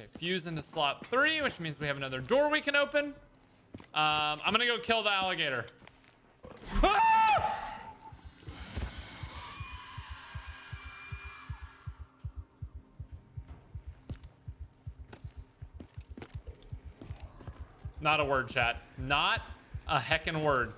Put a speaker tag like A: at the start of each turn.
A: Okay, fuse into slot three, which means we have another door we can open. Um, I'm gonna go kill the alligator. Ah! Not a word, chat. Not a heckin' word.